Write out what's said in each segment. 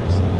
dollars.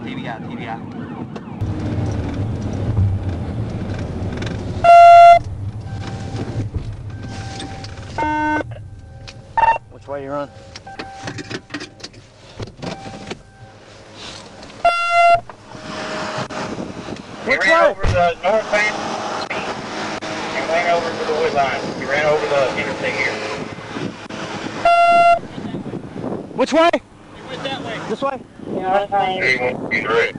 TV out, TV. Which way you run? He Which ran way? over the north bank and went over to the wood line. He ran over the interstate here. Which way? He went that way. This way? He's right.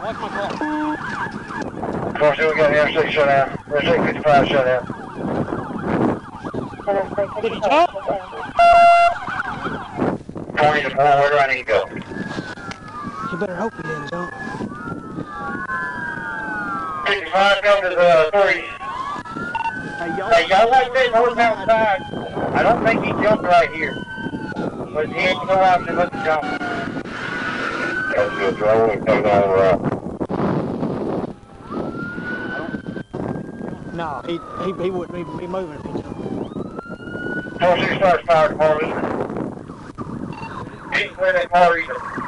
Watch my car. Of course, we got the interstate shut down. Interstate 55 shut down. Did he jump? 20 to 4, where do I need to go? You better hope he didn't jump. 55, come to the 3. Hey, y'all. Hey, y'all like that northbound side? I don't think he jumped right here. But he ain't go out and let him jump. That's good, so I want to come down. No, he, he, he wouldn't be, be moving if he jumped. Four six stars fire department. Ain't clear that car either.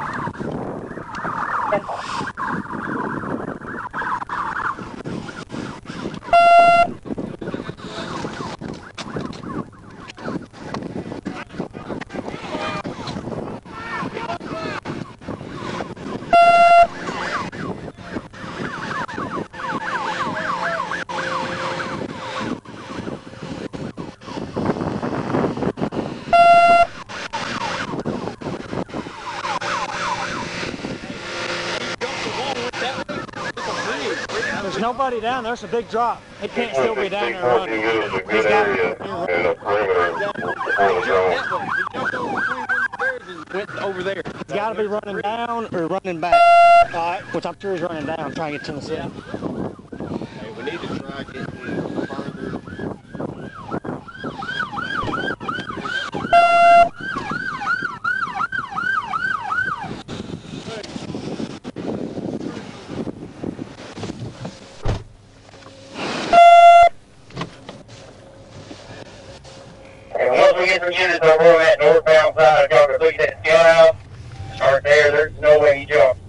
There's nobody down there. It's a big drop. He can't still be down there running. is a He's good got- area and a perimeter for the zone. He jumped over between those bears and went over there. He's got to be running down or running back. All right, which I'm sure he's running down, trying to get to Tennessee. Hey, we need to try getting we get some units over on that northbound side, y'all can look at that scout. Start there, there's no way he jumped.